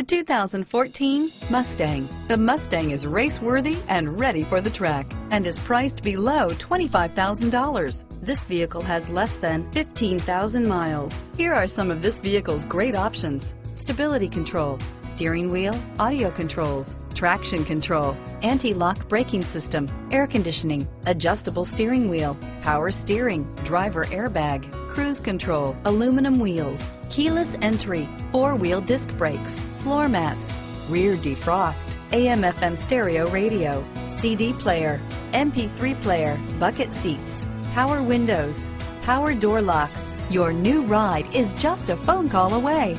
The 2014 Mustang. The Mustang is race-worthy and ready for the track and is priced below $25,000. This vehicle has less than 15,000 miles. Here are some of this vehicle's great options. Stability control, steering wheel, audio controls, traction control, anti-lock braking system, air conditioning, adjustable steering wheel, power steering, driver airbag, cruise control, aluminum wheels, keyless entry, four-wheel disc brakes, floor mats, rear defrost, AM FM stereo radio, CD player, MP3 player, bucket seats, power windows, power door locks. Your new ride is just a phone call away.